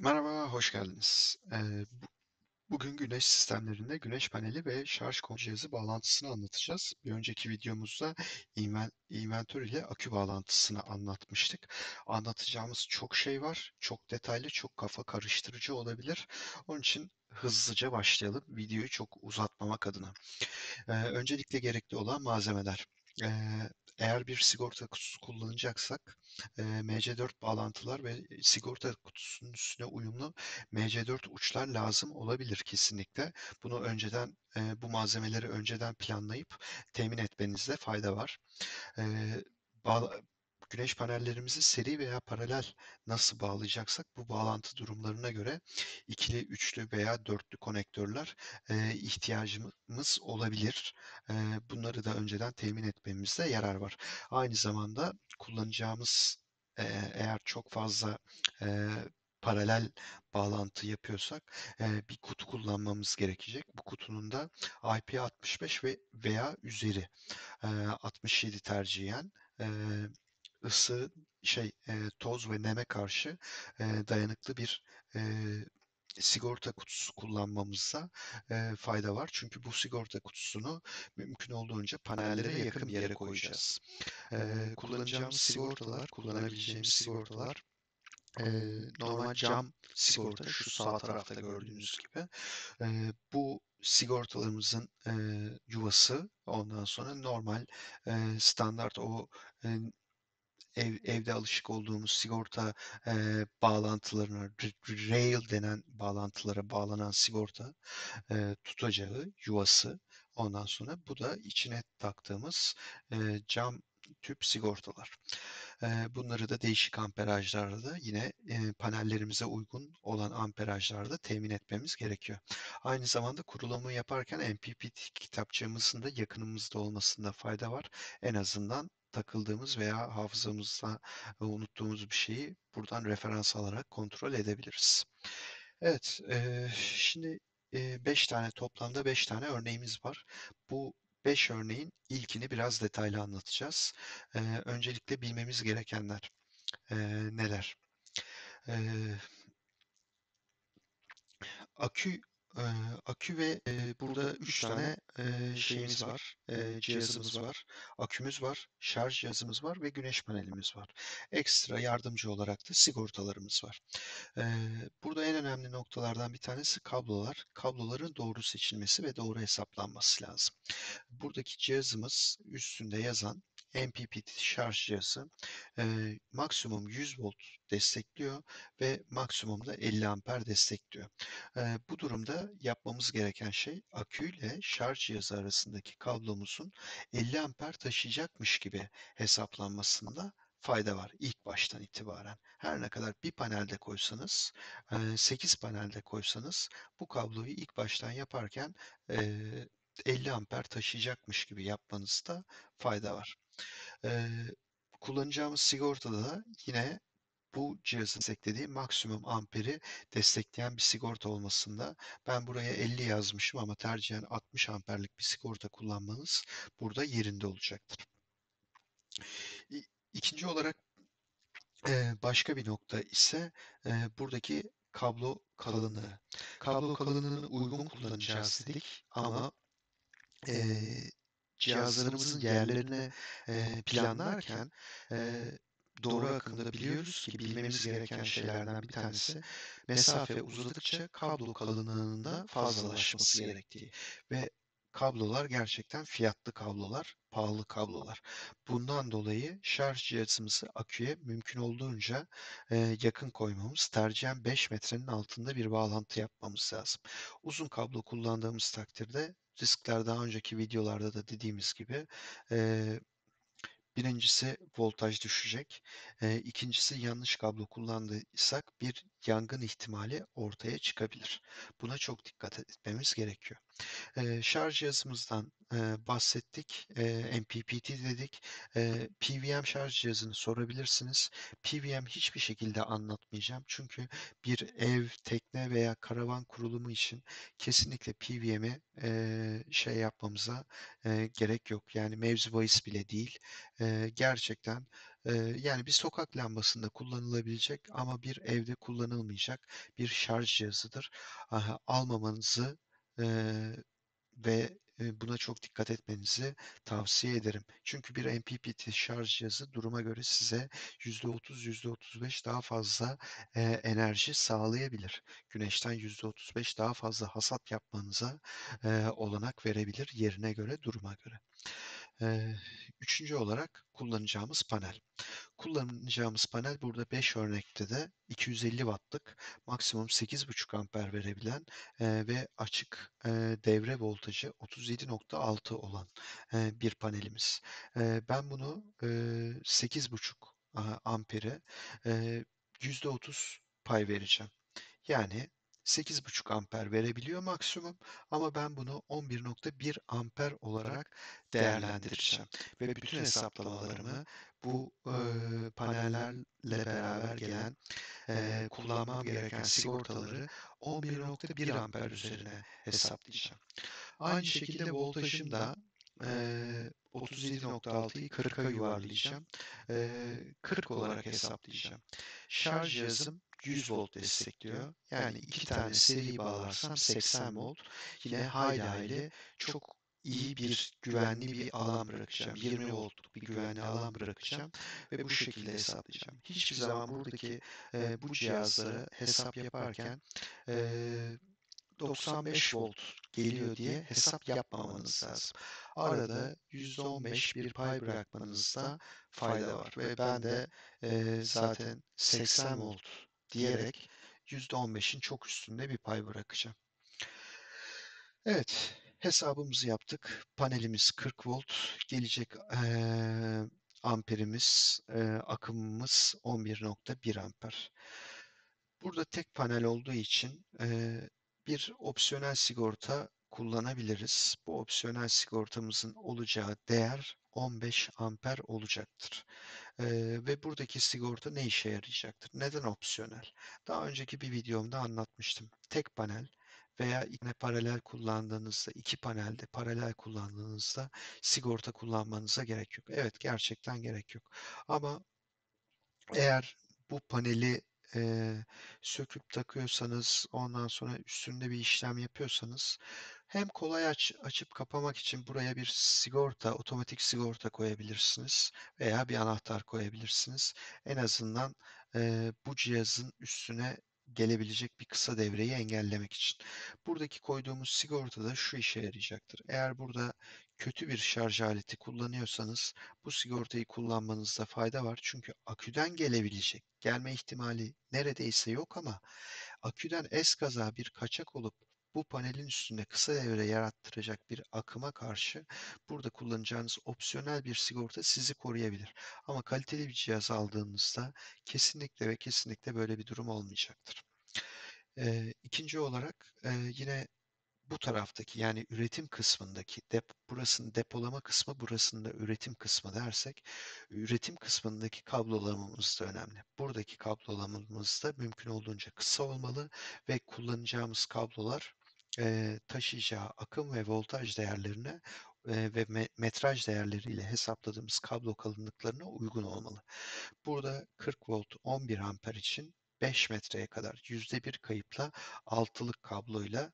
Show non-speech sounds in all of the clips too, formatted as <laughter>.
Merhaba, hoş geldiniz. Bu bugün güneş sistemlerinde güneş paneli ve şarj kol cihazı bağlantısını anlatacağız. Bir önceki videomuzda inven inventör ile akü bağlantısını anlatmıştık. Anlatacağımız çok şey var. Çok detaylı, çok kafa karıştırıcı olabilir. Onun için hızlıca başlayalım. Videoyu çok uzatmamak adına. Eee, öncelikle gerekli olan malzemeler. Eğer bir sigorta kutusu kullanacaksak eee, MC4 bağlantılar ve sigorta kutusunun üstüne uyumlu MC4 uçlar lazım olabilir kesinlikle. Bunu önceden eee, bu malzemeleri önceden planlayıp temin etmenizde fayda var. Eee, bağla- güneş panellerimizi seri veya paralel nasıl bağlayacaksak bu bağlantı durumlarına göre ikili, üçlü veya dörtlü konektörler eee, ihtiyacımız olabilir. Eee, bunları da önceden temin etmemizde yarar var. Aynı zamanda kullanacağımız eee, eğer çok fazla eee, paralel bağlantı yapıyorsak eee, bir kutu kullanmamız gerekecek. Bu kutunun da IP65 ve veya üzeri eee, 67 tercihen eee, ısı şey eee, toz ve neme karşı eee, dayanıklı bir eee, sigorta kutusu kullanmamızda eee, fayda var. Çünkü bu sigorta kutusunu mümkün olduğunca panellere yakın bir yere koyacağız. Eee, kullanacağımız sigortalar, kullanabileceğimiz sigortalar eee, normal cam sigorta şu sağ tarafta gördüğünüz gibi. Eee, bu sigortalarımızın eee, yuvası ondan sonra normal eee, standart o eee, ev, evde alışık olduğumuz sigorta eee, bağlantılarına rail denen bağlantılara bağlanan sigorta eee, tutacağı yuvası ondan sonra bu da içine taktığımız eee, cam tüp sigortalar. Bunları da değişik amperajlarda da yine panellerimize uygun olan amperajlarda temin etmemiz gerekiyor. Aynı zamanda kurulumu yaparken MPPT kitapçığımızın da yakınımızda olmasında fayda var. En azından takıldığımız veya hafızamızda unuttuğumuz bir şeyi buradan referans alarak kontrol edebiliriz. Evet, şimdi 5 tane toplamda 5 tane örneğimiz var. Bu 5 örneğin ilkini biraz detaylı anlatacağız. Eee, öncelikle bilmemiz gerekenler eee, neler? Eee, akü eee, akü ve eee, burada 3 tane eee, şeyimiz var. Eee, cihazımız var. Akümüz var, şarj cihazımız var ve güneş panelimiz var. Ekstra yardımcı olarak da sigortalarımız var. Eee, burada en önemli noktalardan bir tanesi kablolar. Kabloların doğru seçilmesi ve doğru hesaplanması lazım. Buradaki cihazımız üstünde yazan MPPT şarj cihazı eee, maksimum 100 volt destekliyor ve maksimum da 50 amper destekliyor. Eee, bu durumda yapmamız gereken şey aküyle şarj cihazı arasındaki kablomuzun 50 amper taşıyacakmış gibi hesaplanmasında fayda var ilk baştan itibaren. Her ne kadar bir panelde koysanız, eee, 8 panelde koysanız bu kabloyu ilk baştan yaparken eee, 50 amper taşıyacakmış gibi yapmanızda fayda var. Eee, kullanacağımız sigortada da yine bu cihazın desteklediği maksimum amperi destekleyen bir sigorta olmasında ben buraya 50 yazmışım ama tercihen 60 amperlik bir sigorta kullanmanız burada yerinde olacaktır. İkinci olarak eee, başka bir nokta ise eee, buradaki kablo kalınlığı. Kablo kalınlığını uygun kullanacağız dedik ama eee, cihazlarımızın yerlerini eee, planlarken eee, doğru akımda biliyoruz ki bilmemiz gereken şeylerden bir tanesi mesafe uzadıkça kablo kalınlığının da fazlalaşması gerektiği ve kablolar gerçekten fiyatlı kablolar, pahalı kablolar. Bundan dolayı şarj cihazımızı aküye mümkün olduğunca eee, yakın koymamız, tercihen 5 metrenin altında bir bağlantı yapmamız lazım. Uzun kablo kullandığımız takdirde riskler daha önceki videolarda da dediğimiz gibi eee, birincisi voltaj düşecek. Eee, ikincisi yanlış kablo kullandıysak bir yangın ihtimali ortaya çıkabilir. Buna çok dikkat etmemiz gerekiyor. Eee, şarj cihazımızdan eee, bahsettik. Eee, MPPT dedik. Eee, PWM şarj cihazını sorabilirsiniz. PWM hiçbir şekilde anlatmayacağım. Çünkü bir ev, tekne veya karavan kurulumu için kesinlikle PWM'i eee, şey yapmamıza eee, gerek yok. Yani mevzu bahis bile değil. Eee, Eee, gerçekten eee, yani bir sokak lambasında kullanılabilecek ama bir evde kullanılmayacak bir şarj cihazıdır. Aha, almamanızı eee, ve e, buna çok dikkat etmenizi tavsiye ederim. Çünkü bir MPPT şarj cihazı duruma göre size %30, %35 daha fazla e, enerji sağlayabilir. Güneşten %35 daha fazla hasat yapmanıza e, olanak verebilir yerine göre, duruma göre. Üçüncü olarak kullanacağımız panel. Kullanacağımız panel burada 5 örnekte de 250 wattlık maksimum 8,5 amper verebilen ve açık devre voltajı 37.6 olan bir panelimiz. Ben bunu e, 8,5 a- ampere e, %30 pay vereceğim. Yani 8,5 amper verebiliyor maksimum ama ben bunu 11.1 amper olarak değerlendireceğim. Ve bütün hesaplamalarımı bu e, panellerle beraber gelen e, kullanmam gereken sigortaları 11.1 amper üzerine hesaplayacağım. Aynı şekilde voltajım da e, 37.6'yı 40'a yuvarlayacağım. E, 40 olarak hesaplayacağım. Şarj cihazım 100 volt destekliyor. Yani iki tane seri bağlarsam 80 volt. Yine hayli hayli çok iyi bir güvenli bir alan bırakacağım. 20 voltluk bir güvenli alan bırakacağım ve bu şekilde hesaplayacağım. Hiçbir zaman buradaki e, bu cihazları hesap yaparken e, 95 volt geliyor diye hesap yapmamanız lazım. Arada %15 bir pay bırakmanızda fayda var ve ben de e, zaten 80 volt diyerek %15'in çok üstünde bir pay bırakacağım. Evet, hesabımızı yaptık. Panelimiz 40 volt, gelecek eee, amperimiz, eee, akımımız 11.1 amper. Burada tek panel olduğu için eee, bir opsiyonel sigorta kullanabiliriz. Bu opsiyonel sigortamızın olacağı değer 15 amper olacaktır. Ee, ve buradaki sigorta ne işe yarayacaktır? Neden opsiyonel? Daha önceki bir videomda anlatmıştım. Tek panel veya yine paralel kullandığınızda, iki panelde paralel kullandığınızda sigorta kullanmanıza gerek yok. Evet, gerçekten gerek yok. Ama eğer bu paneli e, söküp takıyorsanız, ondan sonra üstünde bir işlem yapıyorsanız hem kolay aç, açıp kapamak için buraya bir sigorta, otomatik sigorta koyabilirsiniz veya bir anahtar koyabilirsiniz. En azından e, bu cihazın üstüne gelebilecek bir kısa devreyi engellemek için. Buradaki koyduğumuz sigorta da şu işe yarayacaktır. Eğer burada kötü bir şarj aleti kullanıyorsanız bu sigortayı kullanmanızda fayda var. Çünkü aküden gelebilecek, gelme ihtimali neredeyse yok ama aküden eskaza bir kaçak olup bu panelin üstünde kısa devre yarattıracak bir akıma karşı burada kullanacağınız opsiyonel bir sigorta sizi koruyabilir. Ama kaliteli bir cihaz aldığınızda kesinlikle ve kesinlikle böyle bir durum olmayacaktır. Ee, ikinci olarak e, yine bu taraftaki yani üretim kısmındaki dep burasının depolama kısmı burasının da üretim kısmı dersek üretim kısmındaki kablolamamız da önemli. Buradaki kablolamamız da mümkün olduğunca kısa olmalı ve kullanacağımız kablolar e, taşıyacağı akım ve voltaj değerlerine ve me metraj değerleriyle hesapladığımız kablo kalınlıklarına uygun olmalı. Burada 40 volt 11 amper için 5 metreye kadar %1 kayıpla altılık kabloyla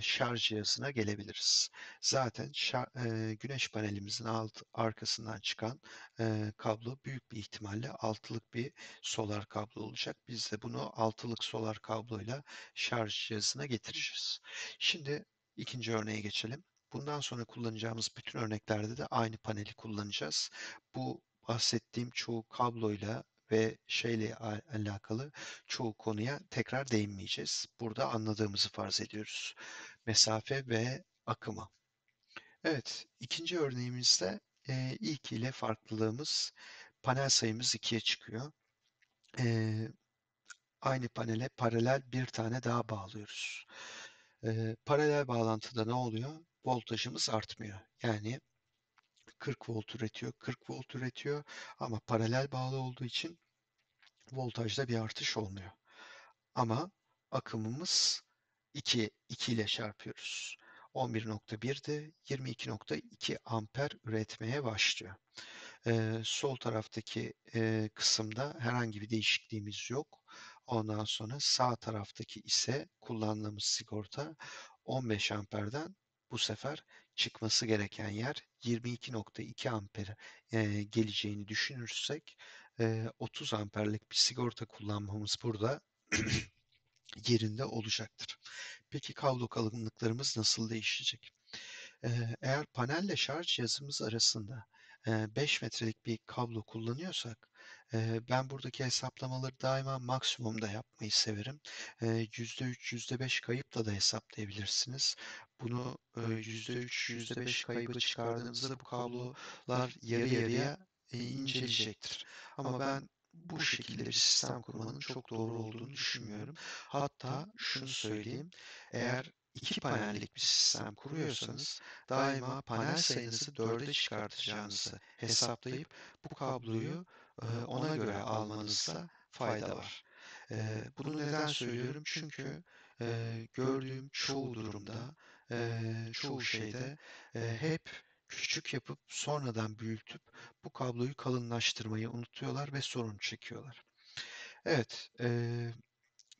şarj cihazına gelebiliriz. Zaten e, güneş panelimizin alt, arkasından çıkan e, kablo büyük bir ihtimalle altılık bir solar kablo olacak. Biz de bunu altılık solar kabloyla şarj cihazına getireceğiz. Şimdi ikinci örneğe geçelim. Bundan sonra kullanacağımız bütün örneklerde de aynı paneli kullanacağız. Bu bahsettiğim çoğu kabloyla ve şeyle alakalı çoğu konuya tekrar değinmeyeceğiz. Burada anladığımızı farz ediyoruz. Mesafe ve akımı. Evet, ikinci örneğimizde e, ilk ile farklılığımız panel sayımız 2'ye çıkıyor. E, aynı panele paralel bir tane daha bağlıyoruz. E, paralel bağlantıda ne oluyor? Voltajımız artmıyor. Yani 40 volt üretiyor, 40 volt üretiyor ama paralel bağlı olduğu için voltajda bir artış olmuyor. Ama akımımız 2, 2 ile çarpıyoruz. 11.1'de 22.2 amper üretmeye başlıyor. Eee, sol taraftaki eee, kısımda herhangi bir değişikliğimiz yok. Ondan sonra sağ taraftaki ise kullandığımız sigorta 15 amperden bu sefer çıkması gereken yer 22.2 amper eee, geleceğini düşünürsek eee, 30 amperlik bir sigorta kullanmamız burada <clears throat> yerinde olacaktır. Peki kablo kalınlıklarımız nasıl değişecek? Eğer panelle şarj cihazımız arasında eee, 5 metrelik bir kablo kullanıyorsak, ben buradaki hesaplamaları daima maksimumda yapmayı severim. Eee, %3, %5 kayıpla da hesaplayabilirsiniz. Bunu eee, %3, %5 kaybı çıkardığımızda bu kablolar yarı yarıya e, inceleyecektir. Ama ben bu şekilde bir sistem kurmanın çok doğru olduğunu düşünmüyorum. Hatta şunu söyleyeyim, eğer iki panellik bir sistem kuruyorsanız daima panel sayınızı dörde çıkartacağınızı hesaplayıp bu kabloyu e, ona göre almanızda fayda var. E, bunu neden söylüyorum? Çünkü e, gördüğüm çoğu durumda, e, çoğu şeyde e, hep küçük yapıp sonradan büyütüp bu kabloyu kalınlaştırmayı unutuyorlar ve sorun çekiyorlar. Evet, e,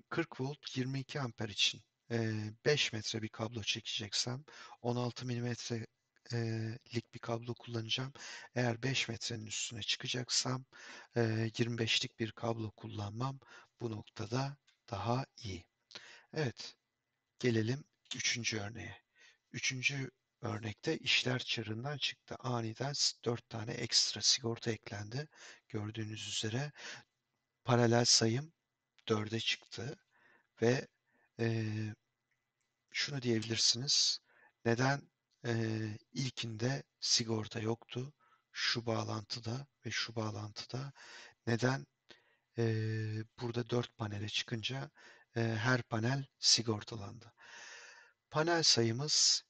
40 volt 22 amper için e, 5 metre bir kablo çekeceksem 16 milimetrelik bir kablo kullanacağım. Eğer 5 metrenin üstüne çıkacaksam e, 25'lik bir kablo kullanmam bu noktada daha iyi. Evet, gelelim üçüncü örneğe. Üçüncü örnekte işler çığırından çıktı. Aniden 4 tane ekstra sigorta eklendi. Gördüğünüz üzere paralel sayım 4'e çıktı ve eee, şunu diyebilirsiniz. Neden eee, ilkinde sigorta yoktu? Şu bağlantıda ve şu bağlantıda neden eee, burada 4 panele çıkınca eee, her panel sigortalandı? Panel sayımız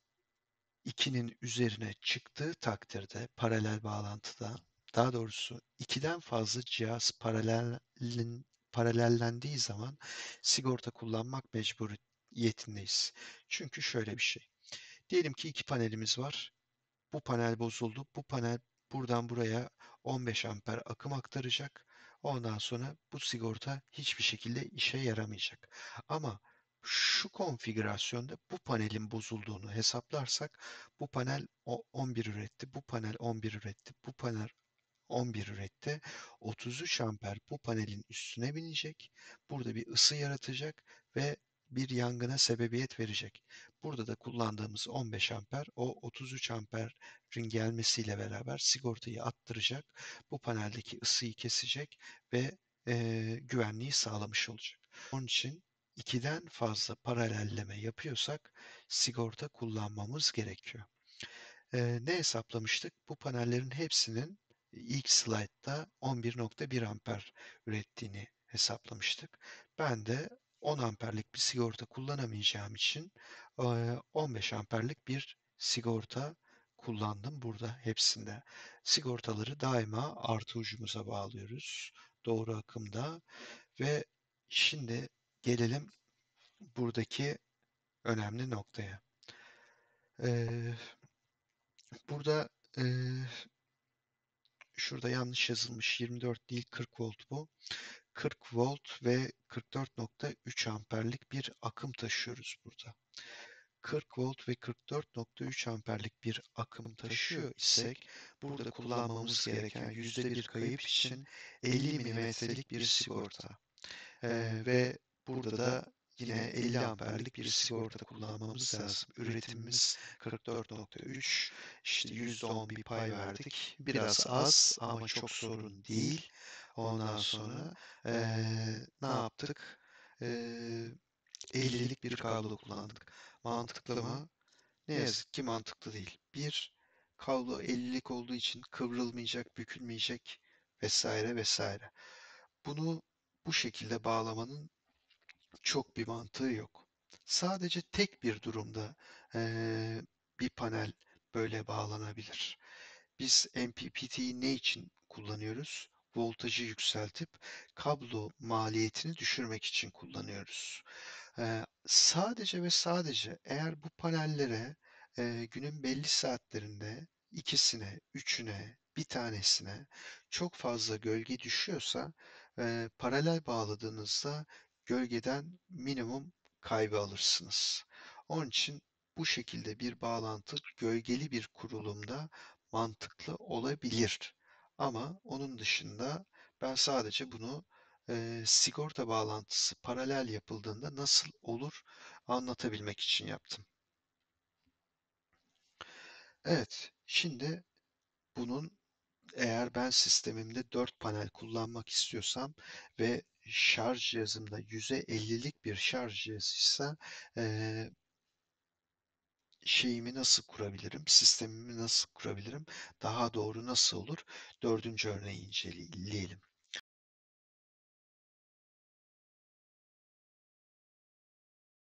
2'nin üzerine çıktığı takdirde paralel bağlantıda daha doğrusu 2'den fazla cihaz paralelin, paralellendiği zaman sigorta kullanmak mecburiyetindeyiz. Çünkü şöyle bir şey. Diyelim ki iki panelimiz var. Bu panel bozuldu. Bu panel buradan buraya 15 amper akım aktaracak. Ondan sonra bu sigorta hiçbir şekilde işe yaramayacak. Ama şu konfigürasyonda bu panelin bozulduğunu hesaplarsak bu panel 11 üretti, bu panel 11 üretti, bu panel 11 üretti. 33 amper bu panelin üstüne binecek. Burada bir ısı yaratacak ve bir yangına sebebiyet verecek. Burada da kullandığımız 15 amper o 33 amperin gelmesiyle beraber sigortayı attıracak. Bu paneldeki ısıyı kesecek ve e, güvenliği sağlamış olacak. Onun için 2'den fazla paralelleme yapıyorsak sigorta kullanmamız gerekiyor. Ee, ne hesaplamıştık? Bu panellerin hepsinin ilk slaytta 11.1 amper ürettiğini hesaplamıştık. Ben de 10 amperlik bir sigorta kullanamayacağım için 15 amperlik bir sigorta kullandım burada hepsinde. Sigortaları daima artı ucumuza bağlıyoruz. Doğru akımda ve şimdi gelelim buradaki önemli noktaya. Ee, burada e, şurada yanlış yazılmış 24 değil 40 volt bu. 40 volt ve 44.3 amperlik bir akım taşıyoruz burada. 40 volt ve 44.3 amperlik bir akım taşıyor isek burada kullanmamız gereken %1 kayıp için 50 milimetrelik bir sigorta. Ee, ve burada da yine 50 amperlik bir sigorta kullanmamız lazım. Üretimimiz 44.3 işte %10 bir pay verdik. Biraz az ama çok sorun değil. Ondan sonra ee, ne yaptık? Ee, 50'lik bir kablo kullandık. Mantıklı mı? Ne yazık ki mantıklı değil. Bir, kablo 50'lik olduğu için kıvrılmayacak, bükülmeyecek vesaire vesaire. Bunu bu şekilde bağlamanın çok bir mantığı yok. Sadece tek bir durumda eee, bir panel böyle bağlanabilir. Biz MPPT'yi ne için kullanıyoruz? Voltajı yükseltip kablo maliyetini düşürmek için kullanıyoruz. Eee, sadece ve sadece eğer bu panellere eee, günün belli saatlerinde ikisine, üçüne, bir tanesine çok fazla gölge düşüyorsa eee, paralel bağladığınızda gölgeden minimum kaybı alırsınız. Onun için bu şekilde bir bağlantı gölgeli bir kurulumda mantıklı olabilir. Ama onun dışında ben sadece bunu eee, sigorta bağlantısı paralel yapıldığında nasıl olur anlatabilmek için yaptım. Evet, şimdi bunun eğer ben sistemimde 4 panel kullanmak istiyorsam ve şarj cihazımda %50'lik bir şarj cihazıysa eee, şeyimi nasıl kurabilirim, sistemimi nasıl kurabilirim, daha doğru nasıl olur? Dördüncü örneği inceleyelim.